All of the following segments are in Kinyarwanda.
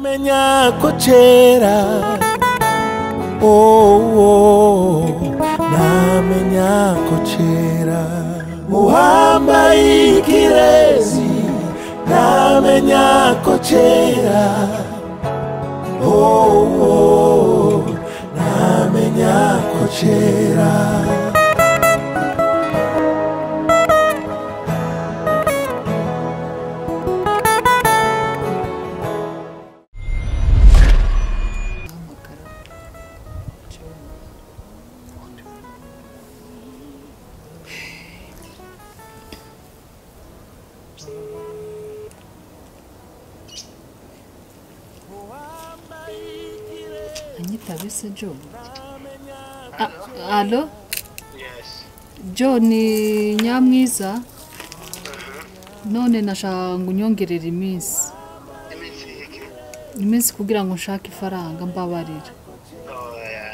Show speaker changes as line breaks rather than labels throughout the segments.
namenya ko kera oh, oh, namenya ko kera muhambaye ikirezi namenya ko kera oh, oh, namenya ko
anyitabe se A- alo
Yes.
john ni nyamwiza. None nashaka ngo unyongerere iminsi
Iminsi
kugira ngo nshake ifaranga mbabarira
Oya,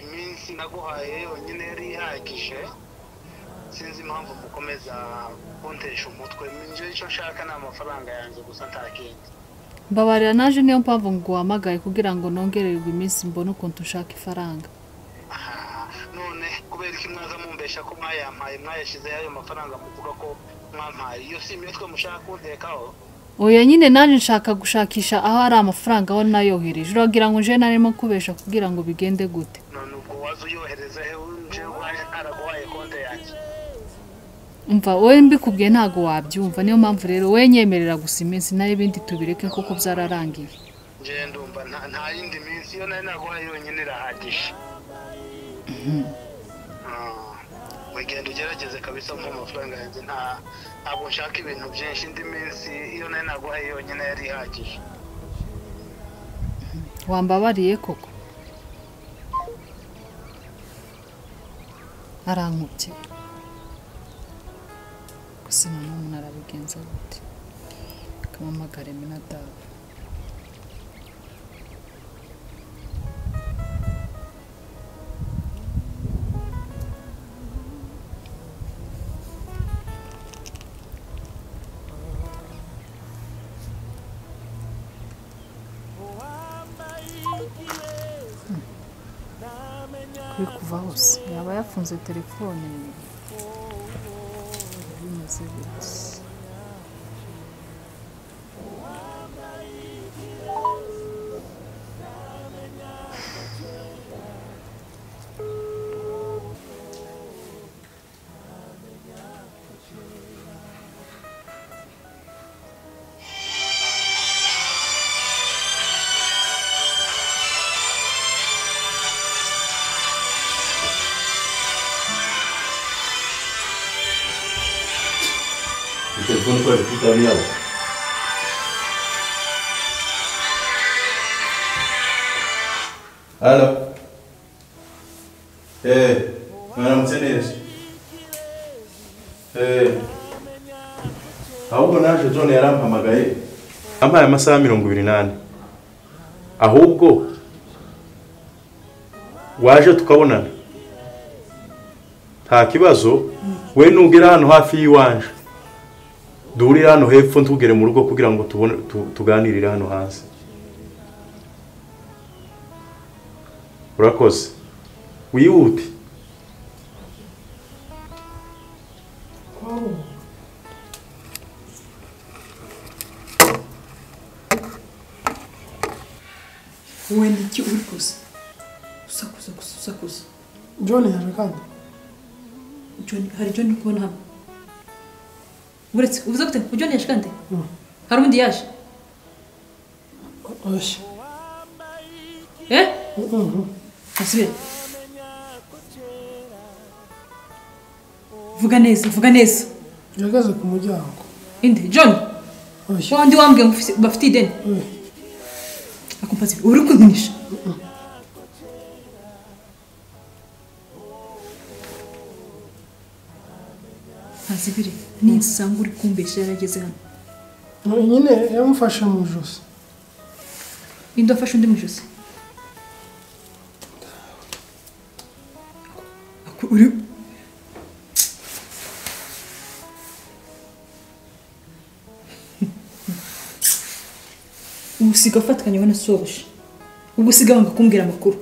iminsi naguhaye yonyine yari ihagije. Sinzi impamvu mukomeza kuntesha umutwe. Icyo nshaka ni amafaranga yanjye gusa nta kindi.
Mbabarira naje niyo mpamvu ngo uhamagaye kugira ngo nongererwe iminsi mbone ukuntu ushaka ifaranga.
None kubera iki mwaza mumbesha ko mwayampaye mwayashyizeho ayo mafaranga muvuga ko mwampaye? Iyo si imwe twe mushaka kuntekaho
oya nyine naje nshaka gushakisha aho ari amafaranga aho nayohereje. Uragira ngo nje narimo kubesha kugira ngo bigende gute. Umva wowe mbikubwiye ntabwo wabyumva. Niyo mpamvu rero wowe nyemerera gusa iminsi na yo ibindi tubireke kuko byararangiye.
Ndumva nta yindi minsi iyo nari naguhaye yonyine irahagije. Ah, wigenda ugerageze kabisa mu amafaranga yanjye. Nta ntabwo nshaka ibintu byinshi indi minsi iyo nari naguhaye yonyine yari ihagije.
Wambabariye koko? Arankubye. Noneho umuntu arabigenza gute akamamagara iminadabu kuri kuva hose yaba yafunze telefone seeds. Bimeze bite
El teléfono para está aliado. Halo. Eh, mwaramutse neza. Eh. Ahubwo naje John yarampamagaye. Ampaye amasaha mirongo ibiri n'ane. Ahubwo waje tukabonana. Nta kibazo, we nugera hano hafi y'iwanje. Duhurire hano hepfo ntugere mu rugo kugira ngo tuganirire hano hanze. Urakoze. Wihute.
Wowe ni iki uri kuza usakuza gusa usakuza
john yaje kandi
hari John kubona hano uretse uvuze gute ngo John yaje kandi hari undi yaje
oshya
eh asubire vuga neza vuga neza
yahagaze ku muryango
indi John wandi wambwiye ngo bafite ideni akumva uri kunkinisha azigiri ni sanguri kumbe sharagezana
nyine yamufashe mu ijosi
ninde wafashe undi mu ijosi uri ubusiga afatanya na sobuja ubusiga wanga kumbwira amakuru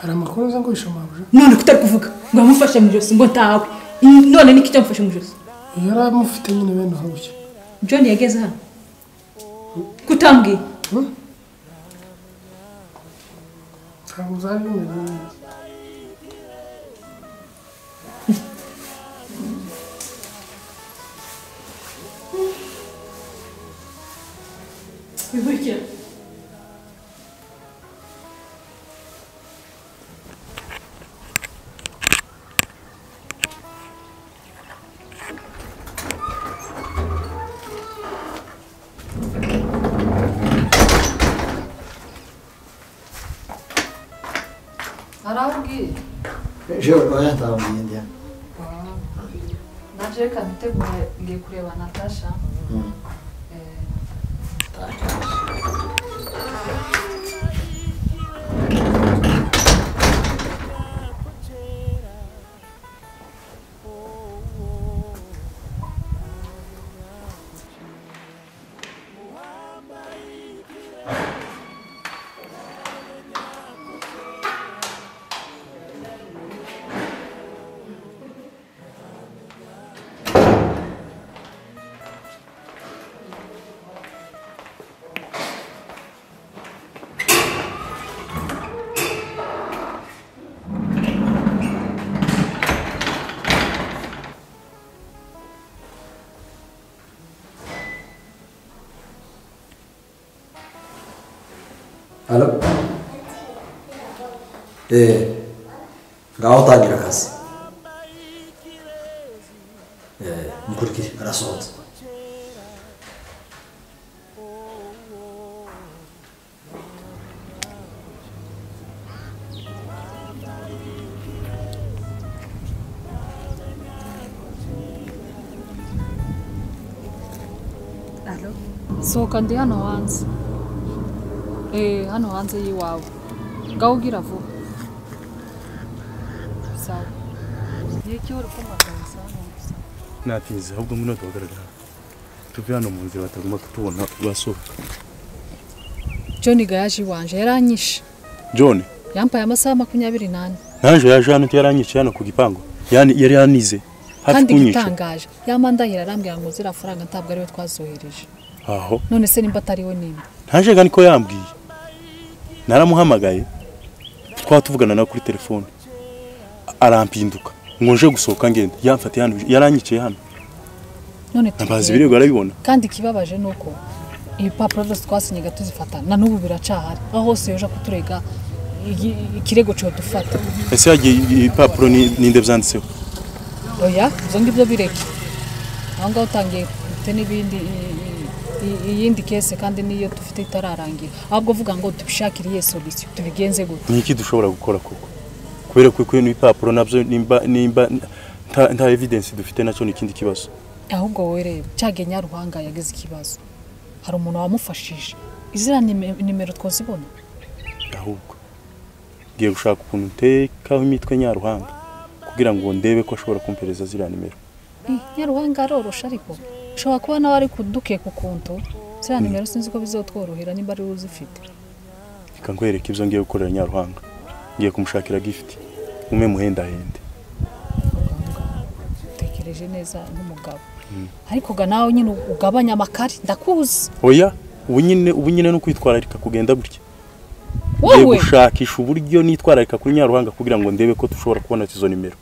hari amakuru uza ngo wishe amabuja
none kutari kuvuga ngo amufashe mu ijosi ngo ntawe I- none niki cyamufashe mu ijosi
yari amufite nyine bene aho gutya
john yageze hano kutambwiye
ntabwo zari bimeze neza
bikurikira
Ejo oya ntabwiye njya
naje reka mbitegure ngiye kureba natasha
Mm.
Eh,
halo eh ngaho tangira akazi eh mukurikire arasohotse
sohoka ndi hano hanze eh hano hanze y'iwawe ngaho ugira vuba sawa ni iki uri kumpamagara sawa
natinze ahubwo ngwino tuhagaragara tuve hano mu nzira batagomba kutubona basohoka
john gayaje iwanje yaranyishe
john
yampaye amasaha makumyabiri n'ane
naje yaje hano yaranyice hano ku gipangu Yani- yari yanize
kandi igitangaje yamandahira arambwira ngo ziriya faranga ntabwo ari we twazohereje
aho
none se nimba atari we nimba
ntaje ga niko yambwiye naramuhamagaye. Twaba tuvugana nawe kuri telefone. Arampinduka. Ngo nje gusohoka ngenda. Yamfatiye hano. Yaranyiciye hano.
Tugiye-
ibirego arabibona.
Kandi ikibabaje ni uko ibipapuro byose twasinyaga tuzifata. Na n'ubu biracahari aho hose yoje kuturega ikirego cyo dufata.
Ese yagiye ibipapuro ni- ninde byanditseho?
Oya ibyo ngibyo bireke. Aho ngaho utangiye n'ibindi iyindi kese kandi niyo dufite itararangira. Ahubwo vuga ngo tubishakire iyihe solisiyo tubigenze gute?
Ni iki dushobora gukora koko? Kubera ko ibintu ibipapuro na byo nimba nimba nta, evidence dufite na cyo ni ikindi kibazo.
Ahubwo wowe reba cyagiye nyaruhanga yagize ikibazo. Hari umuntu wamufashije. Nime- nimero twazibona
ahubwo. Ngiye gushaka ukuntu ntekaho imitwe nyaruhanga kugira ngo ndebe ko ashobora kumpereza ziriya nimero.
Eh, nyaruhanga arorosha ariko. Ushobora kuba nawe ari kudukeka ukuntu ziriya nimero sinzi ko bizotworohera nimba ari uzifite.
Reka nkwereke ibyo ngiye gukorera nyaruhanga. Ngiye kumushakira gift. Ume muhendahende
utekereje neza nk'umugabo ariko ga nawe nyine ugabanya amakari ndakuzi.
Oya ubu nyine ubu nyine no kwitwararika kugenda gutya. Ngiye
wowe?
gushakisha uburyo nitwararika kuri nyaruhanga kugira ngo ndebe ko dushobora kubona izo nimero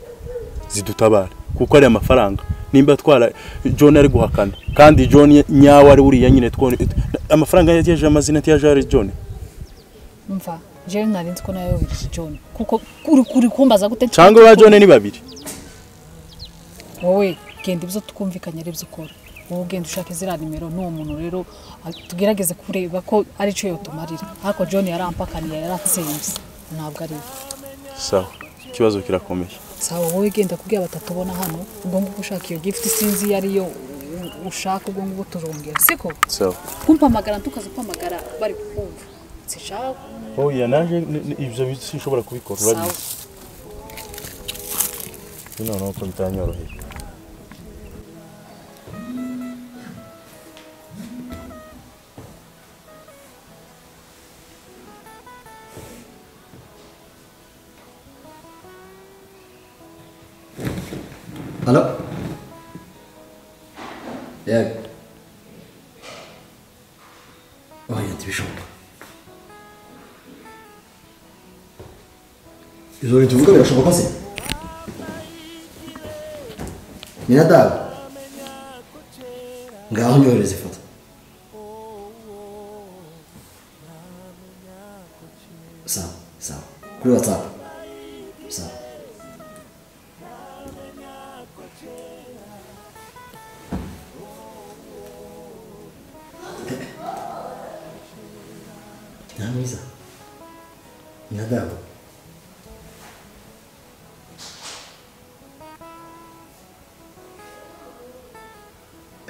zidutabara kuko ari amafaranga. Nimba twara john ari guhakana. Kandi john nyawe ari uriya nyine amafaranga yagejeje amazina ntiyaje ari john?
Mva jewe nari nzi ko nawe yohereje john. Kuko uri kuri kumbaza gute?
Cyangwa ba john ni babiri.
Wowe genda ibyo twumvikanye ari byo ukora. Wowe ugenda ushaka ziriya nimero n'uwo muntu rero tugerageze kureba ko ari cyo yotumarira. Ariko john yarampakaniye yaratsinze. Ntabwo ari we.
Sawa. Ikibazo kirakomeye.
Sawa wowe genda kubwira batatubona hano ubwo ngubwo ushaka iyo gift sinzi iyo ariyo ushaka ubwo ngubwo turongera siko kumpamagara tukaza kumpamagara bari kukumva. Sinshaka.
Oya naje ni- ni- ibyo sinshobora kubikora urabizi noneho ko bitanyoroheye
ibyo bintu uvuga birashoboka se nyiradaga ngaho nyohereza ifoto sawa sawa kuri whatsapp nyamwiza nyiradaga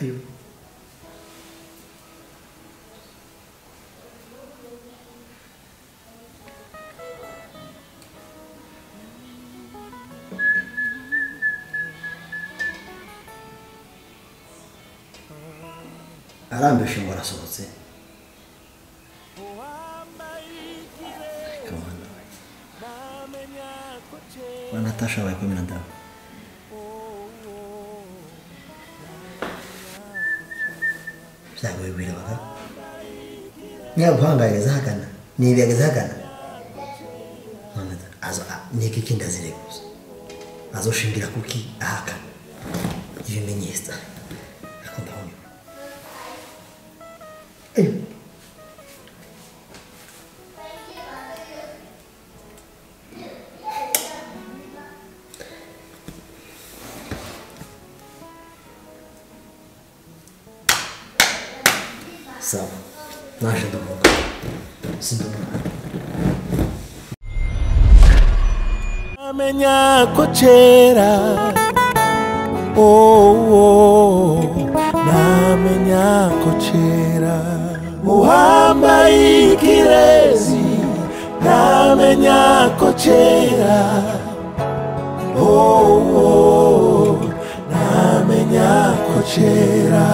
ayo arambeshe ngo arasohotse Kamana. Natasha vai comentar. za ka bibi da baka ya ba ga ga za ka na ni ga za ka na wannan azo ne kike da zire azo shingira kuki aka yimenyesta akonda hono sawa naje ndavuga sindabona
namenya ko kera oh, namenya ko kera muhambaye ikirezi namenya ko kera oh, namenya ko kera